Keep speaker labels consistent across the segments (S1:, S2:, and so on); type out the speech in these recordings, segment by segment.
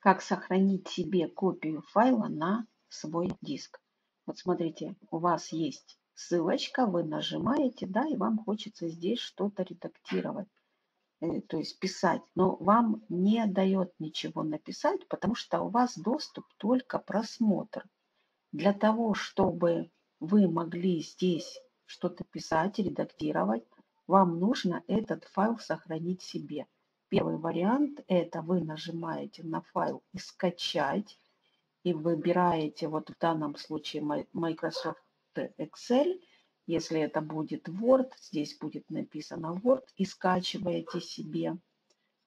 S1: как сохранить себе копию файла на свой диск. Вот смотрите, у вас есть ссылочка, вы нажимаете, да, и вам хочется здесь что-то редактировать, э, то есть писать. Но вам не дает ничего написать, потому что у вас доступ только просмотр. Для того, чтобы вы могли здесь что-то писать, редактировать, вам нужно этот файл сохранить себе. Первый вариант – это вы нажимаете на файл и скачать, и выбираете, вот в данном случае Microsoft Excel, если это будет Word, здесь будет написано Word, и скачиваете себе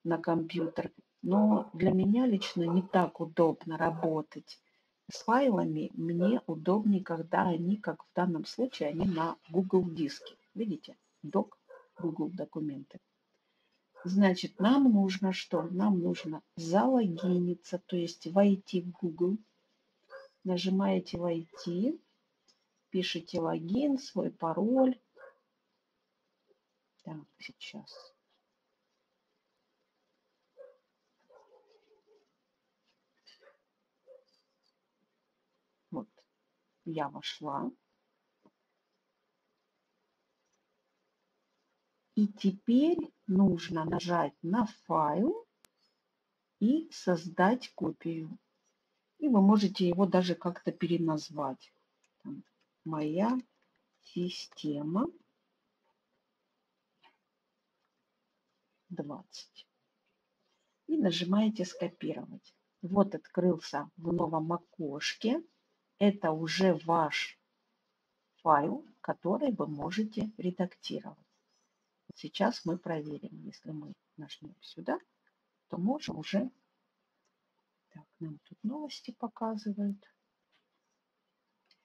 S1: на компьютер. Но для меня лично не так удобно работать с файлами. Мне удобнее, когда они, как в данном случае, они на Google диске. Видите? Док, Google документы. Значит, нам нужно что? Нам нужно залогиниться, то есть войти в Google. Нажимаете «Войти», пишите логин, свой пароль. Так, сейчас. Вот, я вошла. И теперь нужно нажать на файл и создать копию. И вы можете его даже как-то переназвать. Моя система 20. И нажимаете скопировать. Вот открылся в новом окошке. Это уже ваш файл, который вы можете редактировать. Сейчас мы проверим. Если мы нажмем сюда, то можем уже... Так, нам тут новости показывают.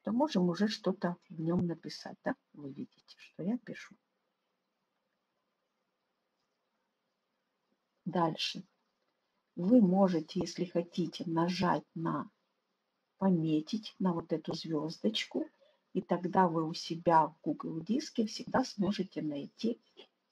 S1: То можем уже что-то в нем написать. Да? Вы видите, что я пишу. Дальше. Вы можете, если хотите, нажать на пометить, на вот эту звездочку, и тогда вы у себя в Google диске всегда сможете найти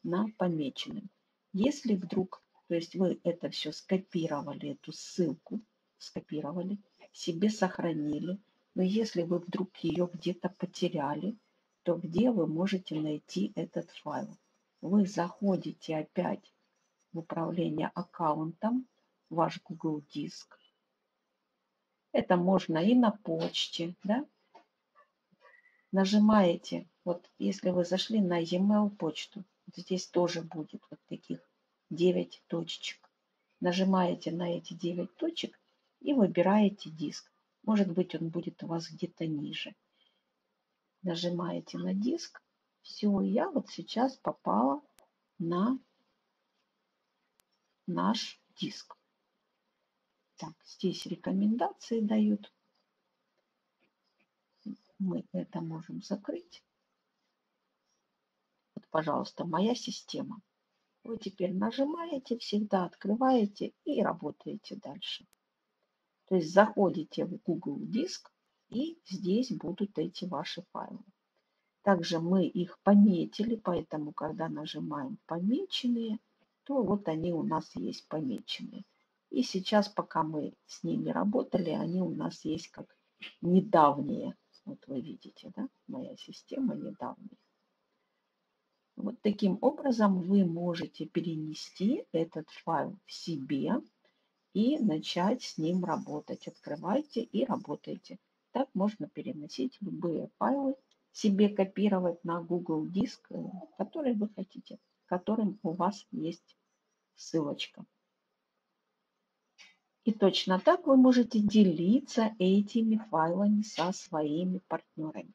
S1: на помеченным. Если вдруг, то есть вы это все скопировали, эту ссылку скопировали, себе сохранили, но если вы вдруг ее где-то потеряли, то где вы можете найти этот файл? Вы заходите опять в управление аккаунтом, ваш Google диск. Это можно и на почте, да? Нажимаете, вот если вы зашли на e-mail почту, здесь тоже будет вот таких 9 точечек. Нажимаете на эти 9 точек и выбираете диск. Может быть, он будет у вас где-то ниже. Нажимаете на диск. Все, я вот сейчас попала на наш диск. Так, здесь рекомендации дают. Мы это можем закрыть пожалуйста, моя система. Вы теперь нажимаете, всегда открываете и работаете дальше. То есть заходите в Google Диск и здесь будут эти ваши файлы. Также мы их пометили, поэтому когда нажимаем помеченные, то вот они у нас есть помеченные. И сейчас, пока мы с ними работали, они у нас есть как недавние. Вот вы видите, да, моя система недавняя. Вот таким образом вы можете перенести этот файл в себе и начать с ним работать. Открывайте и работайте. Так можно переносить любые файлы, себе копировать на Google диск, э, который вы хотите, которым у вас есть ссылочка. И точно так вы можете делиться этими файлами со своими партнерами.